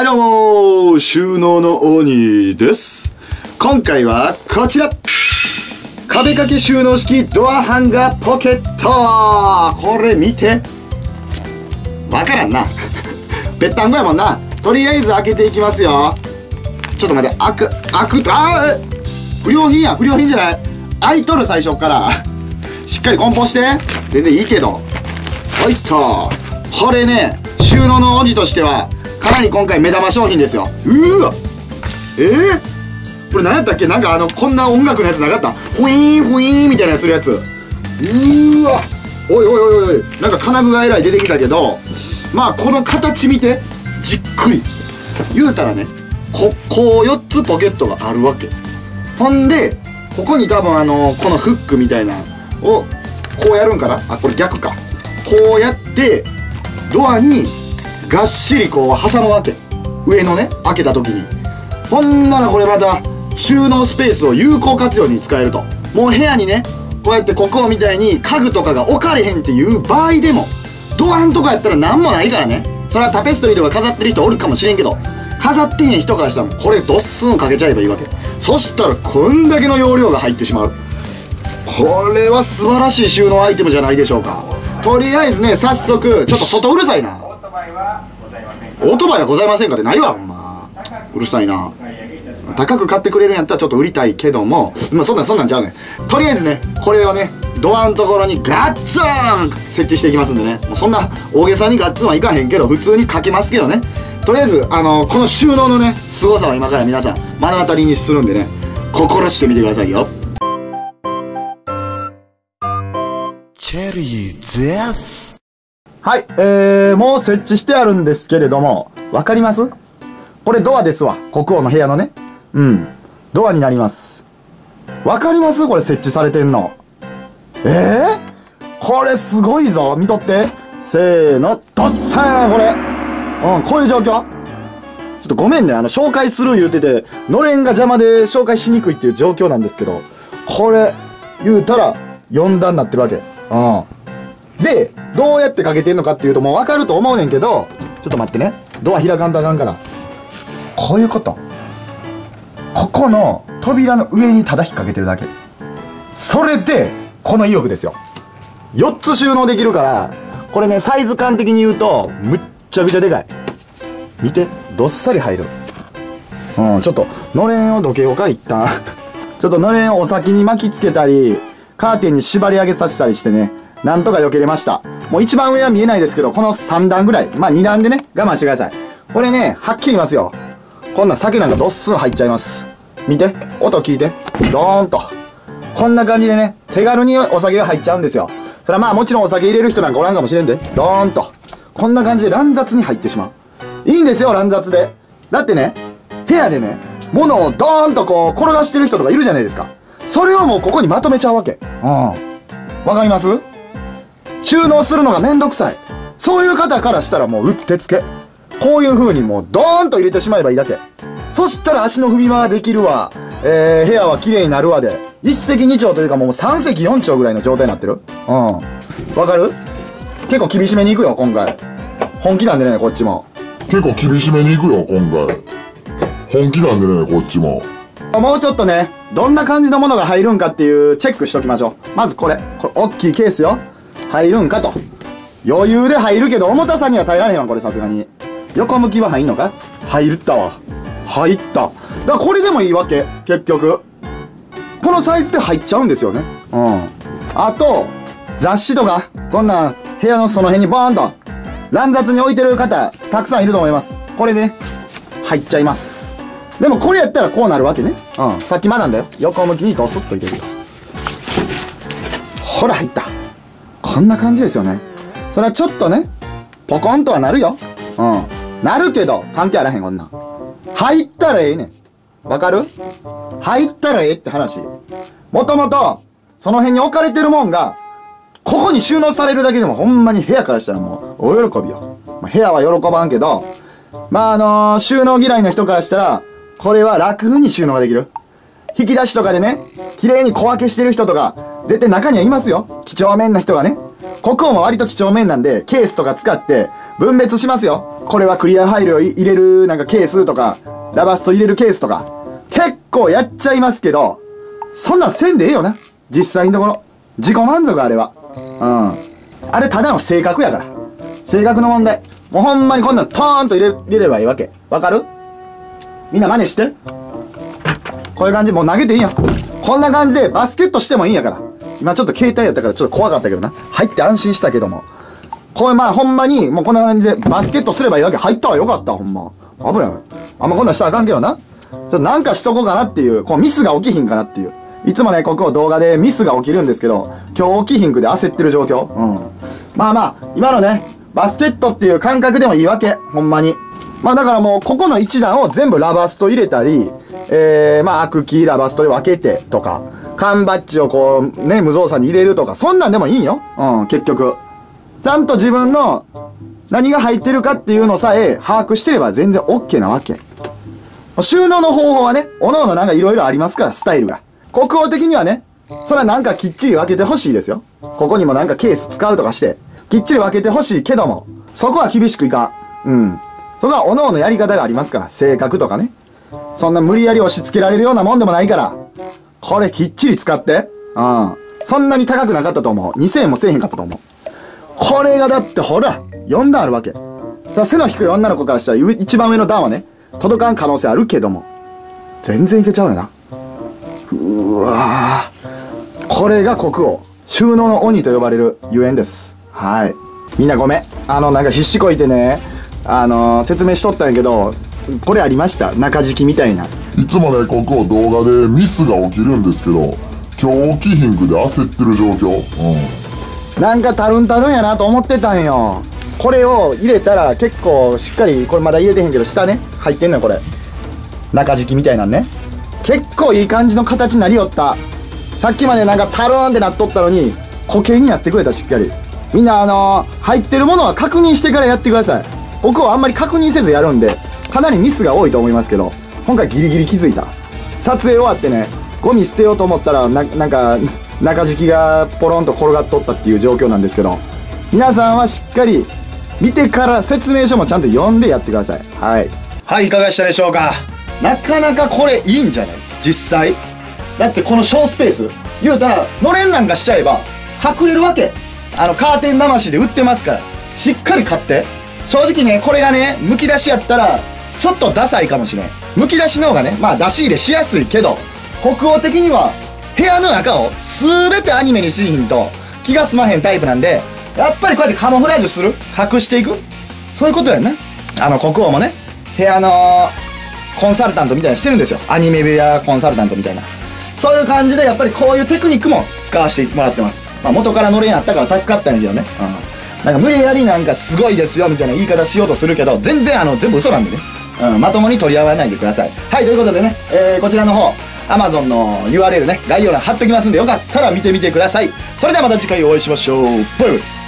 はいどうも収納の鬼です。今回はこちら。壁掛け収納式ドアハンガーポケット。これ見て。わからんな。ぺったんこやもんな。とりあえず開けていきますよ。ちょっと待って開く開くあー不良品や。不良品じゃない。開いとる最初から。しっかり梱包して。全然いいけど。はいっと。これね収納の鬼としてはかなり今回目玉商品ですよ。うーわ。えー、これ何やったっけ？なんかあのこんな音楽のやつなかった？フィーンフィーンみたいなやつするやつ。うーわ。おいおいおいおい。なんか金具がえらい出てきたけどまあこの形見てじっくり。言うたらねここう4つポケットがあるわけ。ほんでここに多分あのこのフックみたいなをこうやるんかな？あこれ逆か。こうやってドアにがっしりこう挟むわけ。上のね開けた時に。ほんならこれまた収納スペースを有効活用に使えると。もう部屋にねこうやって国王みたいに家具とかが置かれへんっていう場合でもドアンとかやったら何もないからね。それはタペストリーとか飾ってる人おるかもしれんけど飾ってへん人からしたらこれドッスンかけちゃえばいいわけ。そしたらこんだけの容量が入ってしまう。これは素晴らしい収納アイテムじゃないでしょうか。とりあえずね早速ちょっと外うるさいな。オートバイはございませんか？ってないわほんま。うるさいな。高く買ってくれるんやったらちょっと売りたいけども。まあそんなんそんなんちゃうねとりあえずねこれをねドアのところにガッツン設置していきますんでね。もうそんな大げさにガッツンはいかへんけど普通にかけますけどね。とりあえずあのこの収納のね凄さを今から皆さん目の当たりにするんでね。心してみてくださいよ。チェリーです。はい、えー、もう設置してあるんですけれども、わかります？これドアですわ。国王の部屋のね。うん。ドアになります。わかります？これ設置されてんの。えー、これすごいぞ。見とって。せーの、ドッサーこれ。うん、こういう状況？ちょっとごめんね。あの、紹介する言うてて、のれんが邪魔で紹介しにくいっていう状況なんですけど、これ、言うたら、4段になってるわけ。うん。で、どうやってかけてんのかっていうともうわかると思うねんけど、ちょっと待ってね。ドア開かんとあかんから。こういうこと。ここの扉の上にただ引っ掛けてるだけ。それで、この威力ですよ。4つ収納できるから、これね、サイズ感的に言うと、むっちゃくちゃでかい。見て、どっさり入る。うん、ちょっと、のれんをどけようか、一旦。ちょっとのれんをお先に巻きつけたり、カーテンに縛り上げさせたりしてね、なんとか避けれました。もう一番上は見えないですけど、この3段ぐらい。まあ2段でね、我慢してください。これね、はっきり言いますよ。こんな酒なんかどっすん入っちゃいます。見て、音聞いて。ドーンと。こんな感じでね、手軽にお酒が入っちゃうんですよ。それはまあもちろんお酒入れる人なんかおらんかもしれんで。ドーンと。こんな感じで乱雑に入ってしまう。いいんですよ、乱雑で。だってね、部屋でね、物をドーンとこう転がしてる人とかいるじゃないですか。それをもうここにまとめちゃうわけ。うん。わかります？収納するのがめんどくさい。そういう方からしたらもううってつけ。こういう風にもうドーンと入れてしまえばいいだけ。そしたら足の踏み場ができるわ。えー、部屋は綺麗になるわで。一石二鳥というかもう三石四鳥ぐらいの状態になってるうん。わかる？結構厳しめに行くよ、今回。本気なんでね、こっちも。結構厳しめに行くよ、今回。本気なんでね、こっちも。もうちょっとね、どんな感じのものが入るんかっていうチェックしときましょう。まずこれ。これ、大きいケースよ。入るんかと。余裕で入るけど、重たさには耐えられへんわ、これさすがに。横向きは入んのか？入ったわ。入った。だからこれでもいいわけ、結局。このサイズで入っちゃうんですよね。うん。あと、雑誌とか、こんな、部屋のその辺にボーンと、乱雑に置いてる方、たくさんいると思います。これね、入っちゃいます。でもこれやったらこうなるわけね。うん。さっき学んだよ。横向きにドスッと入れるよ。ほら入った。こんな感じですよね。それはちょっとね、ポコンとはなるよ。うん。なるけど、関係あらへん、こんな。入ったらええねん。わかる？入ったらええって話。もともと、その辺に置かれてるもんが、ここに収納されるだけでもほんまに部屋からしたらもう、お喜びよ。まあ部屋は喜ばんけど、まああのー収納嫌いの人からしたら、これは楽に収納ができる。引き出しとかでね、綺麗に小分けしてる人とか、出て中にはいますよ。几帳面な人がね。国王も割と几帳面なんで、ケースとか使って分別しますよ。これはクリアファイルを入れるなんかケースとか、ラバスト入れるケースとか。結構やっちゃいますけど、そんなんせんでええよな。実際のところ。自己満足あれは。うん。あれただの性格やから。性格の問題。もうほんまにこんなんトーンと入れ入れればいいわけ。わかる？みんな真似して。こういう感じ、もう投げていいよ。こんな感じでバスケットしてもいいんやから。今ちょっと携帯やったからちょっと怖かったけどな。入って安心したけども。これまあほんまに、もうこんな感じでバスケットすればいいわけ。入ったわよかった、ほんま。危ない。あんまこんなんしたらあかんけどな。ちょっとなんかしとこうかなっていう、こうミスが起きひんかなっていう。いつもね、ここ動画でミスが起きるんですけど、今日起きひんくで焦ってる状況。うん。まあまあ、今のね、バスケットっていう感覚でもいいわけ。ほんまに。まあだからもう、ここの一段を全部ラバスト入れたり、えー、まあ、アクキーラバストで分けてとか、缶バッジをこう、ね、無造作に入れるとか、そんなんでもいいよ。うん、結局。ちゃんと自分の何が入ってるかっていうのさえ把握してれば全然 OK なわけ。収納の方法はね、おのおのなんか色々ありますから、スタイルが。国王的にはね、それはなんかきっちり分けてほしいですよ。ここにもなんかケース使うとかして、きっちり分けてほしいけども、そこは厳しくいかん。うん。そこはおのやり方がありますから、性格とかね。そんな無理やり押し付けられるようなもんでもないから。これきっちり使って。うん。そんなに高くなかったと思う。2000円もせえへんかったと思う。これがだってほら、4段あるわけ。さ背の低い女の子からしたら一番上の段はね、届かん可能性あるけども。全然いけちゃうよな。うわぁ。これが国王。収納の鬼と呼ばれるゆえんです。はい。みんなごめん。あの、なんか必死こいてね、あのー、説明しとったんやけど、これありました？中敷きみたいな。いつもね、ここ動画でミスが起きるんですけど、今日起きひんくで焦ってる状況。うん。なんかたるんたるんやなと思ってたんよ。これを入れたら結構しっかり、これまだ入れてへんけど、下ね、入ってんのよ、これ。中敷きみたいなんね。結構いい感じの形になりよった。さっきまでなんかタルーンってなっとったのに、固形になってくれた、しっかり。みんなあのー、入ってるものは確認してからやってください。僕はあんまり確認せずやるんで、かなりミスが多いと思いますけど、今回ギリギリ気づいた。撮影終わってね、ゴミ捨てようと思ったら、な、なんか、中敷きがポロンと転がっとったっていう状況なんですけど、皆さんはしっかり見てから説明書もちゃんと読んでやってください。はい。はい、いかがでしたでしょうか？なかなかこれいいんじゃない？実際？だってこの小スペース、言うたら、のれんなんかしちゃえば、隠れるわけ。あの、カーテン魂で売ってますから。しっかり買って。正直ね、これがね、剥き出しやったら、ちょっとダサいかもしれん。剥き出しの方がね、まあ出し入れしやすいけど、国王的には、部屋の中を全てアニメにしひんと気が済まへんタイプなんで、やっぱりこうやってカモフラージュする？隠していく？そういうことやんな。あの、国王もね、部屋のコンサルタントみたいにしてるんですよ。アニメ部屋コンサルタントみたいな。そういう感じで、やっぱりこういうテクニックも使わせてもらってます。まあ、元からのれんあったから助かったんやけどね。うん。なんか無理やりなんかすごいですよみたいな言い方しようとするけど、全然あの、全部嘘なんでね。うん、まともに取り合わないでください。はい、ということでね、えー、こちらの方、Amazon の URL ね、概要欄貼っときますんで、よかったら見てみてください。それではまた次回お会いしましょう。バイバイ